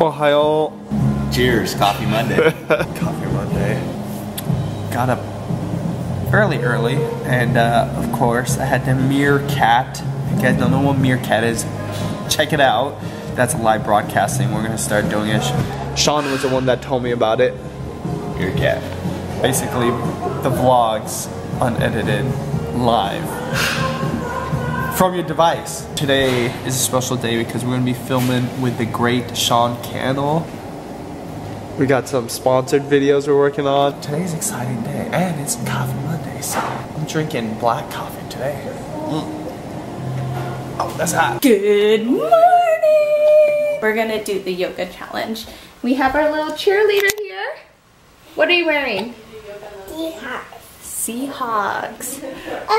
Ohio. Cheers, Coffee Monday. Coffee Monday. Got up early, early, and uh, of course I had the Meerkat. If you guys don't know what Meerkat is, check it out. That's live broadcasting. We're gonna start doing it. Sean was the one that told me about it. Meerkat. Basically, the vlogs unedited live from your device. Today is a special day because we're gonna be filming with the great Sean Cannell. We got some sponsored videos we're working on. Today's an exciting day, and it's Coffee Monday, so I'm drinking black coffee today. Mm. Oh, that's hot. Good morning! We're gonna do the yoga challenge. We have our little cheerleader here. What are you wearing? Seahawks.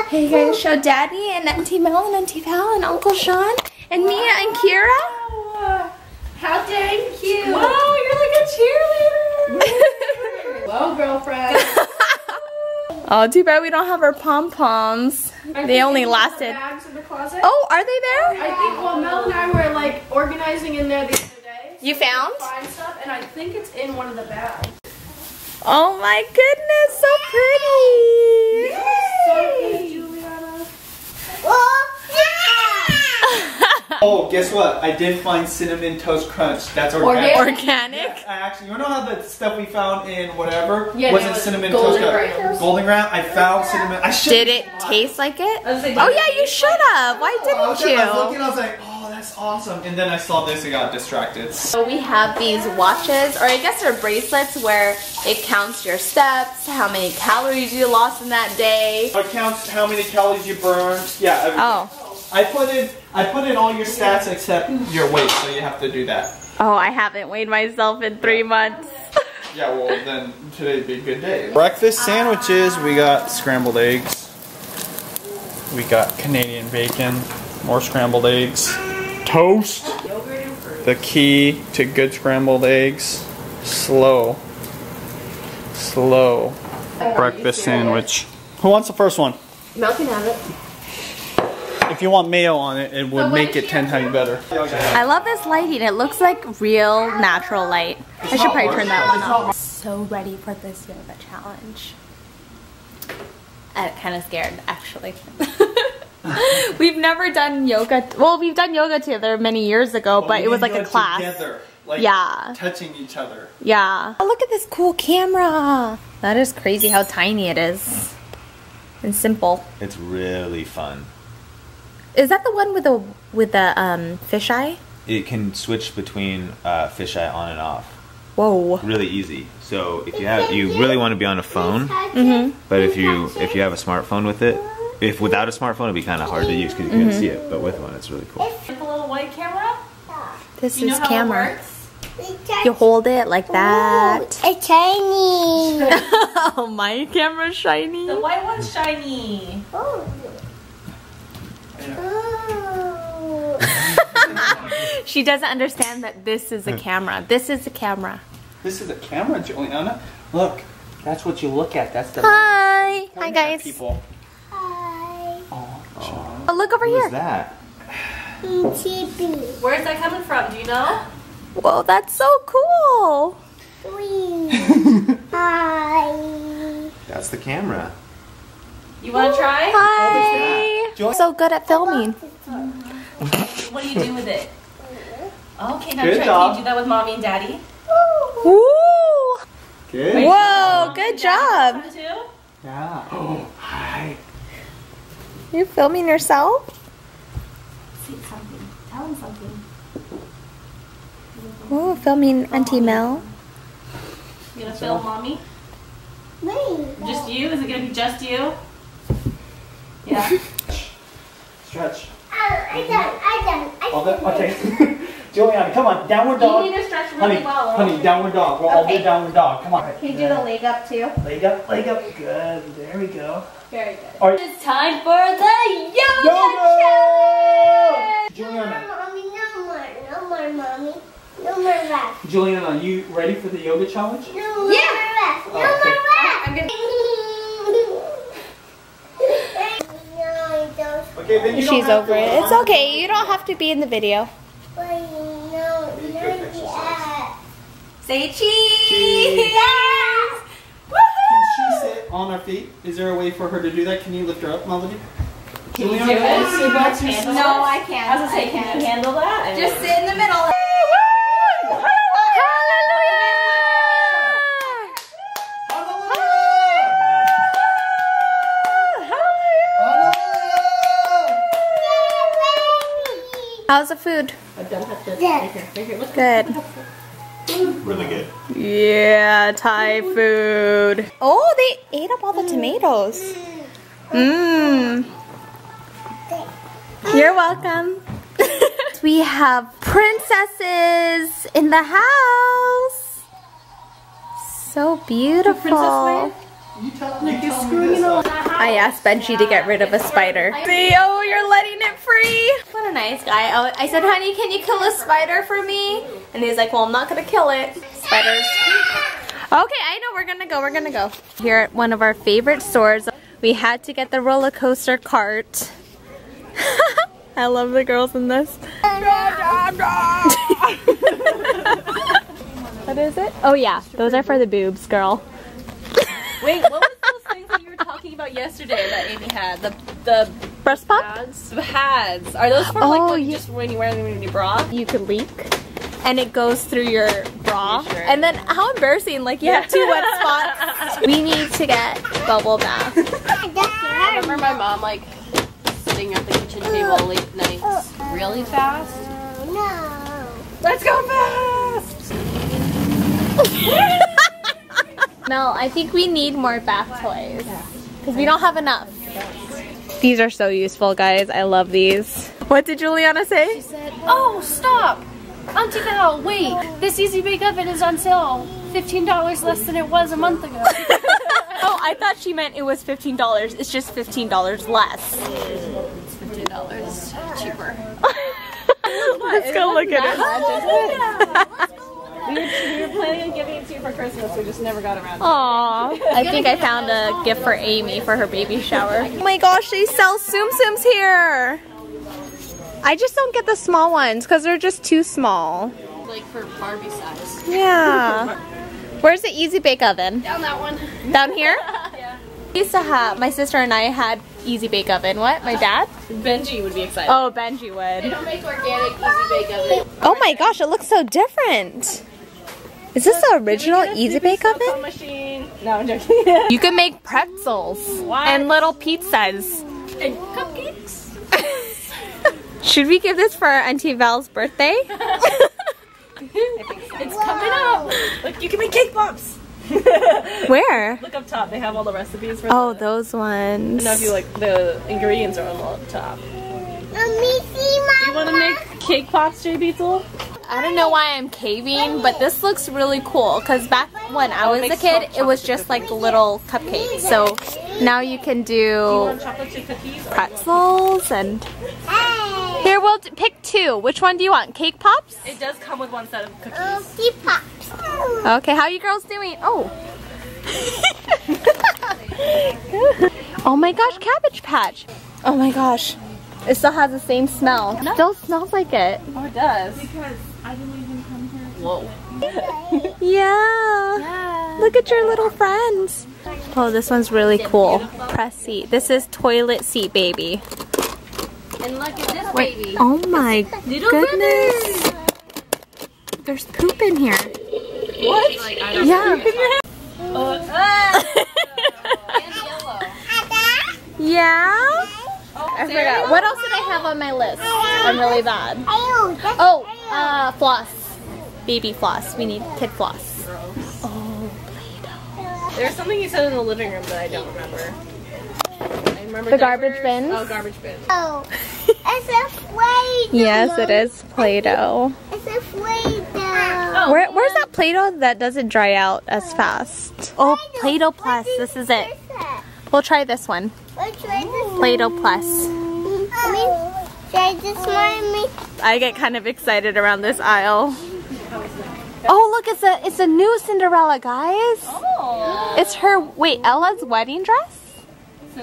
Hey, you guys show Daddy and Auntie Mel and Auntie Val and Uncle Sean and Miya and Keira. How dang cute! Wow, you're like a cheerleader. Hello, girlfriend. oh, too bad we don't have our pom poms. They only lasted. Bags in the closet. Oh, are they there? I think well, Mel and I were like organizing in there the other day. You found? Find stuff, and I think it's in one of the bags. Oh my goodness, so pretty! So good, Julianna. Oh, guess what? I did find cinnamon toast crunch. That's organic. Organic? I actually, you know how the stuff we found in whatever Yeah, wasn't no, cinnamon golden toast crunch? grams. Golden ground. I found cinnamon. I should. Did it taste like it? Like, Oh yeah, you should have. Why I was, didn't I was looking. you? I was like, that's awesome. And then I saw this and got distracted. So we have these watches, or I guess they're bracelets, where it counts your steps, how many calories you lost in that day. It counts how many calories you burned. Yeah. everything. Oh. I put in. I put in all your stats except your weight, so you have to do that. Oh, I haven't weighed myself in three months. Yeah, well then today'd be a good day. Breakfast sandwiches, we got scrambled eggs. We got Canadian bacon, more scrambled eggs. Toast. The key to good scrambled eggs. Slow. Slow. Breakfast sandwich. Who wants the first one? Mel can have it. If you want mayo on it, it would make it 10 times better. I love this lighting. It looks like real natural light. I should probably turn that one off. So ready for this yoga challenge. I'm kind of scared, actually. we've never done yoga. Well, we've done yoga together many years ago, but it was like a class. Together, like Yeah. touching each other. Yeah. Oh, look at this cool camera. That is crazy how tiny it is. And simple. It's really fun. Is that the one with the with the um fisheye? It can switch between uh, fisheye on and off. Whoa. Really easy. So if you have, you really want to be on a phone, mm -hmm. but if you if you have a smartphone with it, if without a smartphone it'd be kind of hard to use because you can't mm-hmm. see it. But with one, it's really cool. With the little white camera. This You know is how camera. it works? You hold it like that. It's shiny. oh, my camera's shiny. The white one's shiny. She doesn't understand that this is a camera. This is a camera. This is a camera, Julianna. Look, that's what you look at. That's the Hi. Hi, guys. People. Hi. Oh, Oh, look over here. What is here. that? Where's that coming from? Do you know? Whoa, that's so cool. Hi. That's the camera. You want to try? Hi. Joy- So good at filming. What do you do with it? Okay, now Good try. job. Can you do that with mommy and daddy? Woo. Good. Whoa, good job. Yeah. Oh, hi. You filming yourself? Say something. Tell him something. Ooh, filming Auntie Mel. You gonna film mommy? Me. Just you? Is it gonna be just you? Yeah. Stretch. Oh, I done. I done. I All okay. Julianna, come on. Downward dog. you need to stretch really honey, well. or- honey, downward dog. We'll all do downward dog. Come on. Can you do the leg up too? Leg up, leg up. Good. There we go. Very good. All right. It's time for the yoga, Yoga! Julianna, no more. No more, mommy. No more rest. Julianna, are you ready for the yoga challenge? No more rest. No Oh, okay. more rest. I'm gonna. No, don't. Okay, then you She's over it. It's okay. You don't have to be in the video. Wait, no. Say cheese! Cheese. Yes! Can she sit on her feet? Is there a way for her to do that? Can you lift her up, Melody? Can you do it? Sit back to your. No, I can't. I was gonna say, can you handle that? Just sit in the middle. How's the food? Good. Really good. Yeah, Thai food. Oh, they ate up all the tomatoes. Mmm. You're welcome. we have princesses in the house. So beautiful. You tell me. You tell me this. I asked Benji to get rid of a spider. Theo, you're letting it free. What a nice guy. I I said, honey, can you kill a spider for me? And he's like, well, I'm not gonna kill it. Spiders. Okay, I know, we're gonna go, we're gonna go. Here at one of our favorite stores, we had to get the roller coaster cart. I love the girls in this. what is it? Oh yeah, those are for the boobs, girl. Wait, what was those things that you were talking about yesterday that Amy had? The the Breast pump? pads? The pads. Are those for like Oh, when you yeah. just when you wear them in your bra? you could leak and it goes through your bra Sure. and then how embarrassing like you have two wet spots we need to get bubble bath I remember my mom like sitting at the kitchen table late nights really fast. No. Let's go fast! no i think we need more bath toys. Because we don't have enough. These are so useful guys. I love these. What did juliana say? She said, "Oh, stop, Auntie Val, wait! This Easy Bake Oven is on sale, fifteen dollars less than it was a month ago." oh i thought she meant it was $15 it's just $15 less. It's Fifteen dollars cheaper. let's go look at it We were, we were planning on giving it to you for Christmas, we just never got around to it. Aww. I think I found a gift for Amy for her baby shower. Oh my gosh, they sell Tsum Tsums here. I just don't get the small ones because they're just too small. Like for Barbie size. Yeah. Where's the Easy Bake Oven? Down that one. Down here? yeah. We used to have, my sister and I had Easy Bake Oven. What? My dad? Benji would be excited. Oh, Benji would. Don't make organic Easy Bake Oven. Oh my gosh, it looks so different. Is this the original Easy Bake Cocoa Oven? machine. No, I'm joking. You can make pretzels What? and little pizzas. and cupcakes. Should we give this for our Auntie Val's birthday? It's coming up. Look, you can make cake pops. Where? Look up top. They have all the recipes for. Oh, the, those ones. I don't know if you like the ingredients are on the top. You want to make cake pops, Jay Beetle? I don't know why I'm caving, but this looks really cool. Cause back when I oh, was a kid, it was just like little cupcakes. So now you can do Chocolate chip cookies. Or pretzels and. Hey. Here, we'll pick two. Which one do you want? Cake pops? it does come with one set of cookies. Oh, cake pops. Okay, how you girls doing? Oh. oh my gosh, Cabbage Patch. Oh my gosh. It still has the same smell. Still smells like it. Oh, it does. Because I didn't even come here. Whoa. Yeah. Look at your little friends. Oh, this one's really cool. Press seat. This is toilet seat baby. And look at this Wait. baby. Oh my goodness. There's poop in here. What? Like, I don't Yeah. Oh, and yellow. Yeah? I forgot. What else did I have on my list? I'm really bad. Oh, uh, floss. Baby floss. We need kid floss. oh There's something you said in the living room that I don't remember. I remember The garbage diapers. bins? Oh, garbage bin. Oh, it's a Play-Doh. Yes, it is Play-Doh. It's a Play-Doh. Where, where's that Play-Doh that doesn't dry out as fast? Oh, Play-Doh Plus. This is it. We'll try this one. Let's try this. Play-Doh Plus. Mommy, try this one. Mm-hmm. I get kind of excited around this aisle. Oh, look, it's a it's a new Cinderella, guys. Oh. It's her wait, Ella's wedding dress?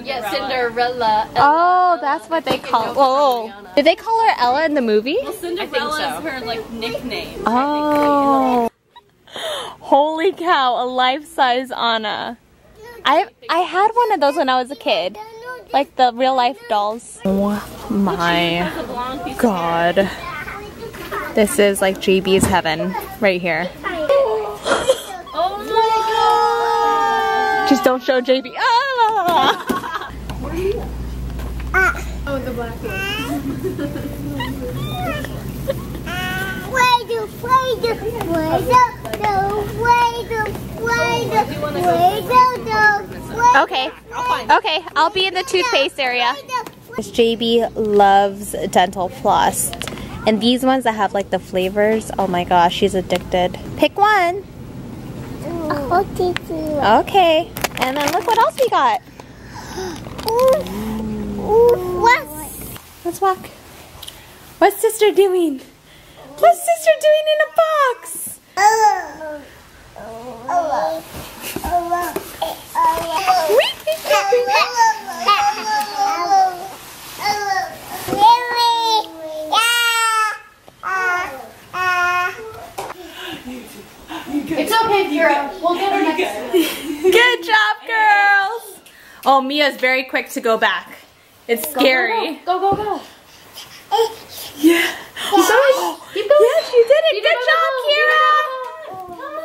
Yeah, Cinderella. Oh, that's what they call Oh. Did they call her Ella in the movie? Well, Cinderella so. is her like nickname. Oh. Holy cow, a life-size Anna. I I had one of those when I was a kid. Like the real life dolls. Oh my god. This is like JB's heaven right here. Oh my god. Just don't show JB. Ah! Way to, way to, way to, the way to, way to, way to, the way Okay. Okay, I'll be in the toothpaste area. JB loves Dental Floss. And these ones that have like the flavors, oh my gosh, she's addicted. Pick one. Okay. And then look what else we got. Let's walk. What's sister doing? What's sister doing in a box? It's okay, Vera. We'll get her next Good job, girls. Oh, Miya's very quick to go back. It's scary. Go, go, go. Yeah. Sorry. Keep going. Yes, you did it. You Good go, job, go, Keira.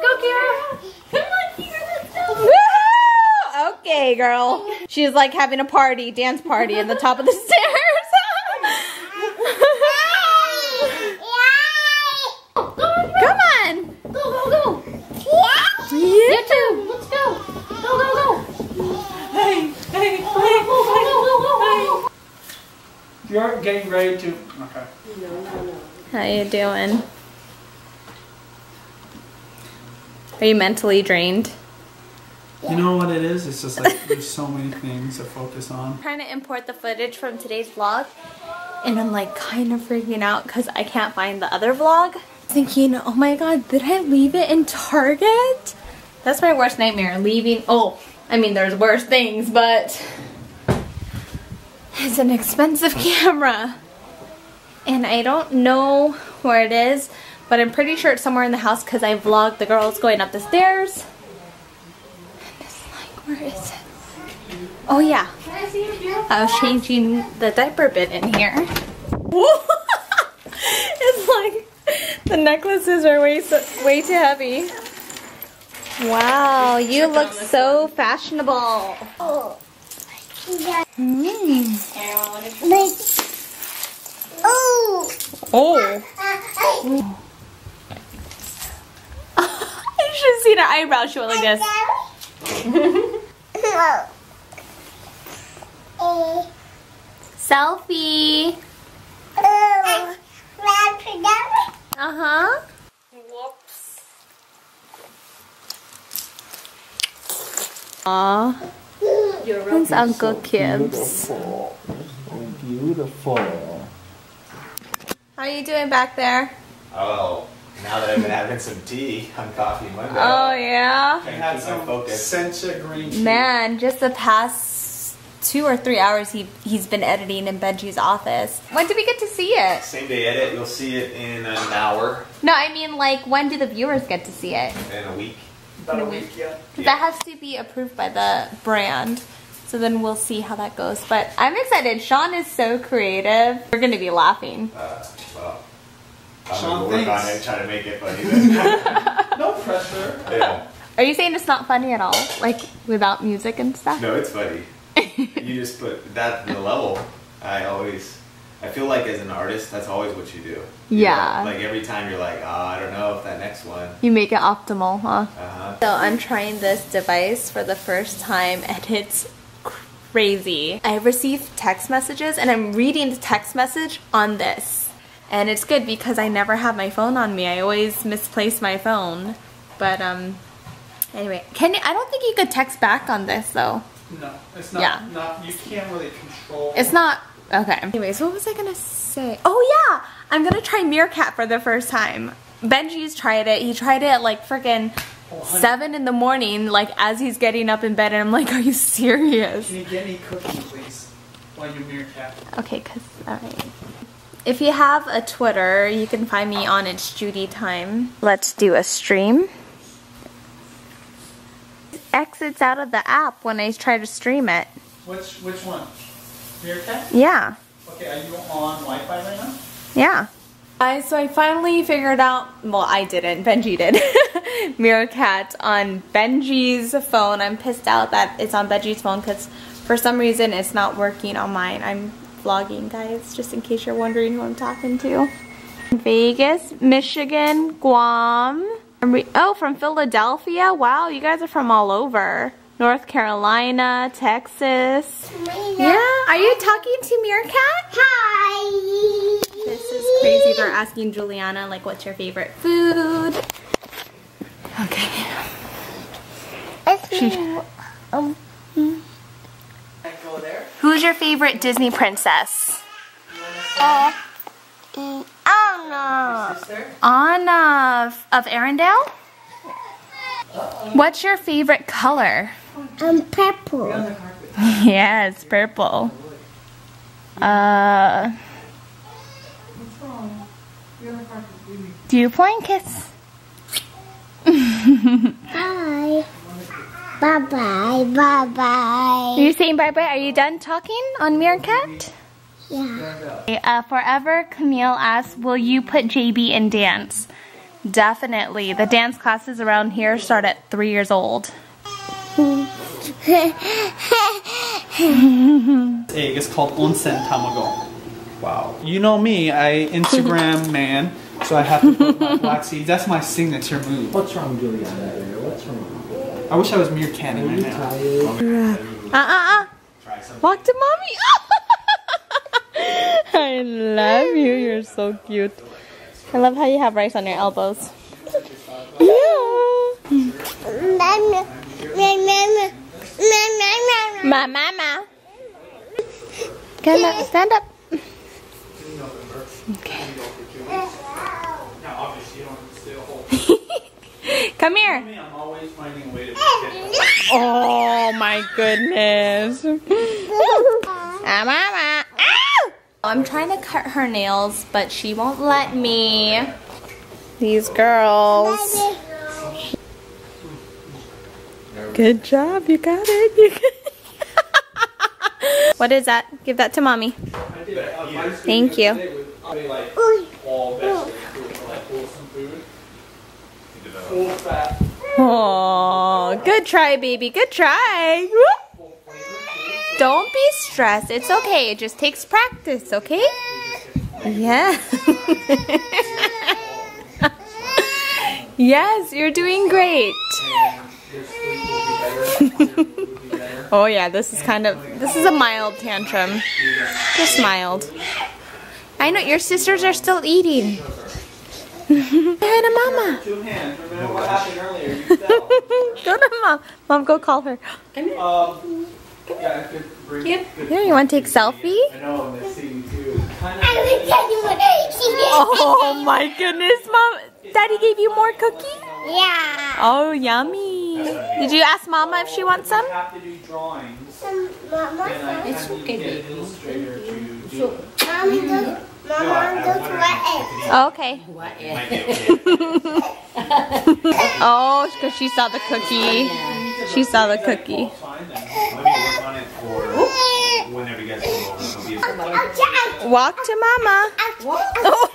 Go, Keira. Come on, Keira. Let's go. Woohoo! Okay, girl. She's like having a party, dance party in the top of the stairs. Come on. Go, go, go. You You too. Let's go. Go, go, go. Hey, hey, Go, go, go, go, go, go. You're getting ready to. Okay. How you doing? Are you mentally drained? You know what it is? It's just like there's so many things to focus on. I'm trying to import the footage from today's vlog and I'm like kind of freaking out because I can't find the other vlog. Thinking, oh my god, did I leave it in Target? That's my worst nightmare, leaving, oh, I mean there's worse things, but it's an expensive camera. And I don't know where it is, but I'm pretty sure it's somewhere in the house because I vlogged the girls going up the stairs. And it's like, where is it? Oh yeah, I was changing the diaper bit in here. it's like the necklaces are way so, way too heavy. Wow, you look so fashionable. Mm. Oh! Oh, you should see her eyebrows. She went like this. Selfie. Uh huh. Whoops. Aw. That's Uncle Kibbs. Beautiful. How you doing back there? Oh, now that I've been having some tea on Coffee Monday, Oh yeah. I had some focus. sencha green tea. Man, just the past two or three hours he he's been editing in Benji's office. When did we get to see it? same day edit, you'll see it in an hour, No, I mean like when do the viewers get to see it? in a week. About a week, yeah. That has to be approved by the brand. So then we'll see how that goes. But I'm excited. Sean is so creative. We're gonna be laughing. Uh, well, I'm Sean, gonna work on thanks. it, try to make it funny. No pressure. yeah. Are you saying it's not funny at all? Like without music and stuff? No, it's funny. you just put that the level. I always, I feel like as an artist, that's always what you do. You Yeah. know, like every time you're like, oh, I don't know if that next one. You make it optimal, huh? Uh-huh. So I'm trying this device for the first time and it's crazy. I received text messages and I'm reading the text message on this. And it's good because I never have my phone on me. I always misplace my phone. But um anyway, can I don't think you could text back on this though. No, it's not. Yeah. Not. You can't really control. It's not okay. Anyways, what was I gonna say? Oh yeah, I'm gonna try Meerkat for the first time. Benji's tried it. He tried it at like freaking seven in the morning, like as he's getting up in bed, and I'm like, "Are you serious?" Can you get me cookie, please? While you meerkat. Okay, cause alright. If you have a Twitter, you can find me on It's Judy Time. Let's do a stream. exits out of the app when I try to stream it. Which which one? Meerkat? Yeah. Okay, are you on Wi-Fi right now? Yeah. Guys, so I finally figured out, well I didn't, Benji did, Meerkat on Benji's phone. I'm pissed out that it's on Benji's phone because for some reason it's not working on mine. I'm vlogging guys, just in case you're wondering who I'm talking to. Vegas, Michigan, Guam. Oh, from Philadelphia? Wow, you guys are from all over. North Carolina, Texas. Yeah, are you talking to Meerkat? Hi. This is crazy. They're asking Julianna, like, what's your favorite food? Okay. It's um. Who's your favorite Disney princess? Uh, oh Anna of Arendelle? What's your favorite color? Um, purple. yes, purple. Uh, do you play and kiss? Bye. Bye bye. Bye bye. Are you saying bye bye? Are you done talking on Meerkat? Yeah. Okay, Uh, forever, Camille asks, will you put JB in dance? Definitely. The dance classes around here start at three years old. egg is called onsen tamago. Wow. You know me, I Instagram man, so I have to put my black seeds. That's my signature move. What's wrong, Julianna? What's wrong? I wish I was Meerkat right now. Uh-uh-uh. Walk to mommy. I love you. You're so cute. I love how you have rice on your elbows. Yeah. Mama. Mama. Mama. Ma mama. Stand up. Stand up. Okay. Come here. I'm always finding a way to Oh my goodness. Ah, mama. Ow! I'm trying to cut her nails, but she won't let me. These girls. Good job, you got it. You got it. what is that? Give that to mommy. Thank you. Oh, good try, baby. Good try. Don't be stressed. It's okay. It just takes practice, okay? Yeah. yes, you're doing great. oh yeah, this is kind of this is a mild tantrum. Just mild. I know your sisters are still eating. Hi to mama. Two hands. Remember what happened earlier? You fell. Go to mom. Mom, go call her. um, yeah, I could bring Here, you want to take selfie? I know, I'm missing too. I will tell you what she did. Oh my goodness, mom. Daddy gave you more cookie? Yeah. Oh, yummy. Did you ask mama if she wants some? I have to do drawings. Mama. And I it's okay, get an illustrator to do. Look. Mama, look what okay. oh, because she saw the cookie. She saw the cookie. Fine then. Let me work on it for whenever you guys come over. It'll be Walk to mama. Oh,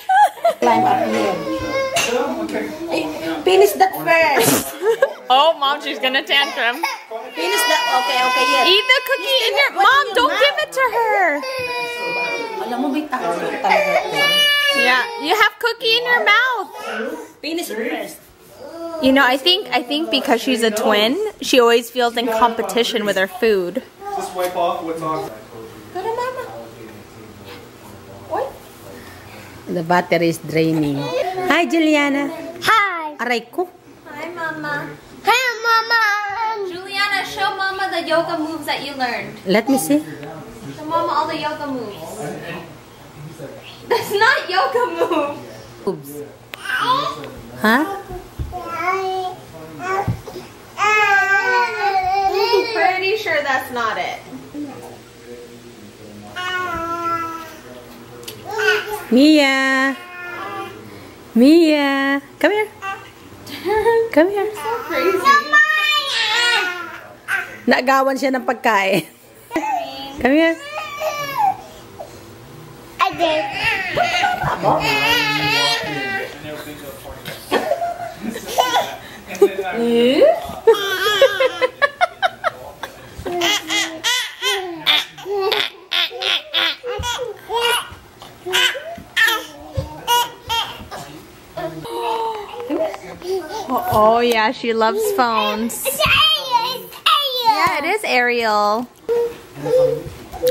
shit. Finish that first. oh, mom, she's gonna tantrum. Finish that. Okay, okay, yes. Eat the cookie in your. Mom, don't give it to her. Alam mo, may takot talaga. Yeah, you have cookie in your mouth. Finish it first. You know, I think I think because she's a twin, she always feels in competition with her food. Just wipe off what's on. Go to mama. The battery is draining. Hi, Julianna. Hi. Aray ko. Hi, mama. Hi, Mama. Julianna, show mama the yoga moves that you learned. Let me see. Show mama all the yoga moves. That's not yoga moves. Oops. Huh? Pretty sure that's not it. Miya. Miya. Come here. Come here. Naagawan siya ng pagkain. Come here. I did. Oh yeah, she loves phones. Yeah, it is Ariel.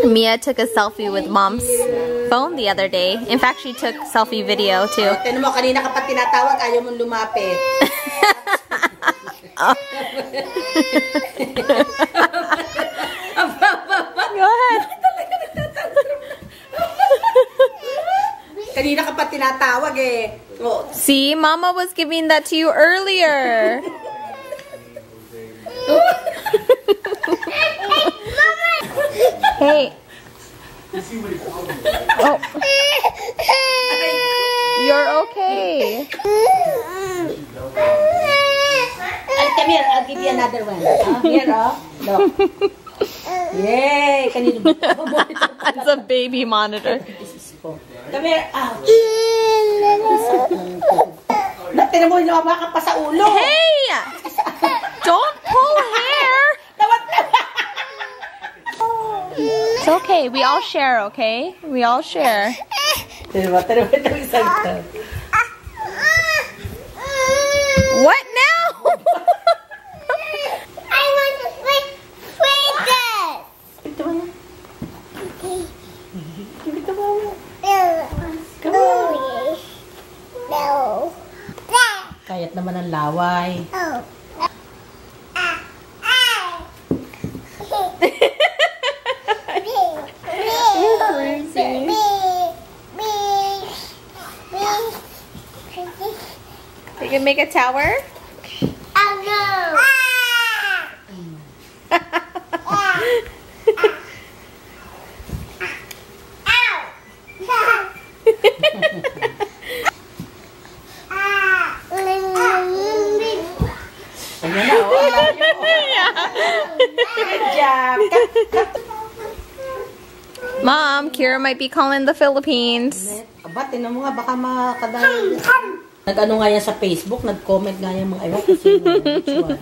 Miya took a selfie with mom's phone the other day. In fact, she took selfie video too. Tinan mo, kanina ka pa tinatawag, ayaw mong lumapit. Go ahead. Kanina ka pa tinatawag eh. Oh, See, Mama was giving that to you earlier. hey. Oh. You're okay. I'll come here, I'll give you another one. Oh, here, oh. Look. Yay! Kanina ba? It's a baby monitor. Come here. Ouch. Ba't tinan mo, lumaba ka pa sa ulo? Hey! Don't pull hair. It's okay. We all share, okay? We all share. Tinan mo, tinan mo itong isang to. What now? I want to play princess. Ito mo na. No. No. No. Kayat naman ang laway. Oh. You can make a tower? Ayan na, oh. Good job. Mom, Keira might be calling the Philippines. Aba, tinan mo nga, baka makadahil. Nag-ano nga yan sa Facebook, nag-comment nga yan mga ewan ko sino. which one.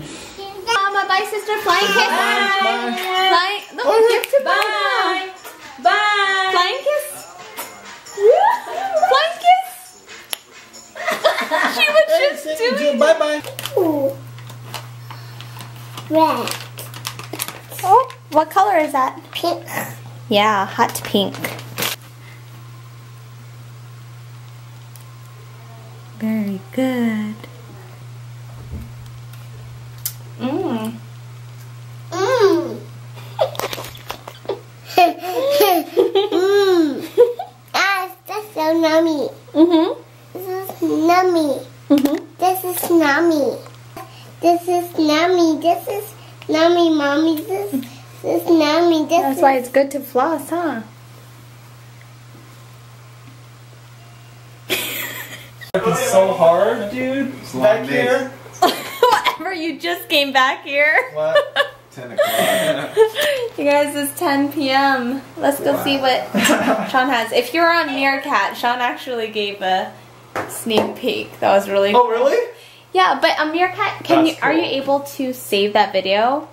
Mama, bye, sister. Flying kiss. Bye. Flying. Look, gift to Bye. Bye. Flying kiss. Flying kiss. she was just doing. Bye bye. Red. Oh, what color is that? Pink. Yeah, hot pink. Very good. Mmm. Mmm. Mmm. Ah, that's so nummy. Mm-hmm. This is nummy. Mm-hmm. This is nummy. This is nummy. This is nummy, mommy. This, this is nummy. This That's is why it's good to floss, huh? It's so hard, dude. Back days. here. Whatever, you just came back here. What? 10 o'clock. You guys, it's 10 p.m. Let's go see what Sean has. If you're on Meerkat, Sean actually gave a sneak peek. That was really Oh, really? Yeah, but on Meerkat, can That's you are you able to save that video?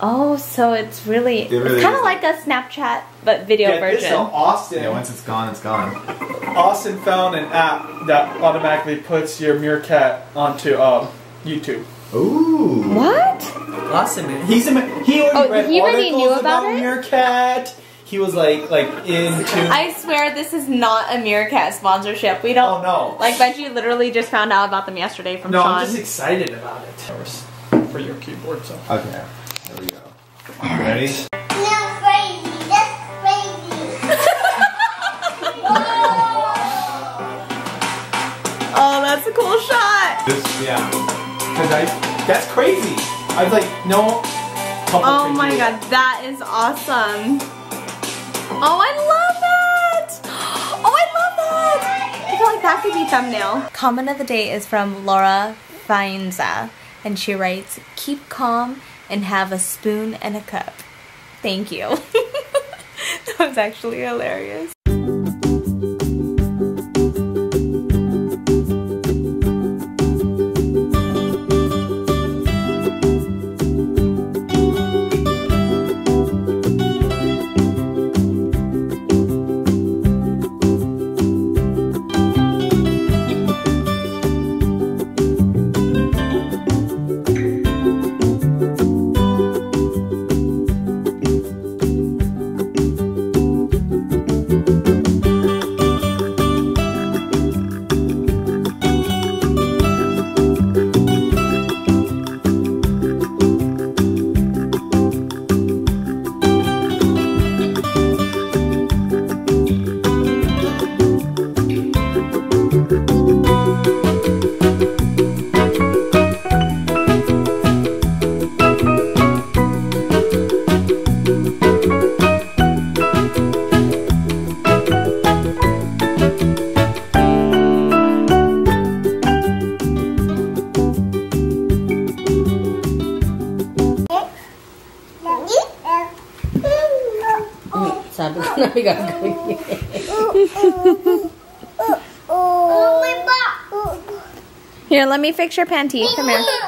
Oh, so it's really, It really it's kind of like a Snapchat but video Get this version. though, Austin. yeah, once it's gone, it's gone. Austin found an app that automatically puts your Meerkat onto um, YouTube. Ooh. What? Awesome, man. He's a, he already Oh, read he already articles knew about it? Meerkat. He was like like into. I swear this is not a Meerkat sponsorship. We don't. oh no. Like Benji literally just found out about them yesterday from no, Sean. I'm just excited about it. For your keyboard, so. Okay. There we go. Ready? no crazy. That's crazy. oh, that's a cool shot. This, yeah. Cause I, that's crazy. I was like, no. Oh my do god, that is awesome. Oh, I love that. Oh, I love that. I feel like that could be thumbnail. Comment of the day is from Laura Finza. And she writes, keep calm and have a spoon and a cup. Thank you. that was actually hilarious. Sabi ko na may gagawin niya. Oh, butt. Here, let me fix your panty. Come here.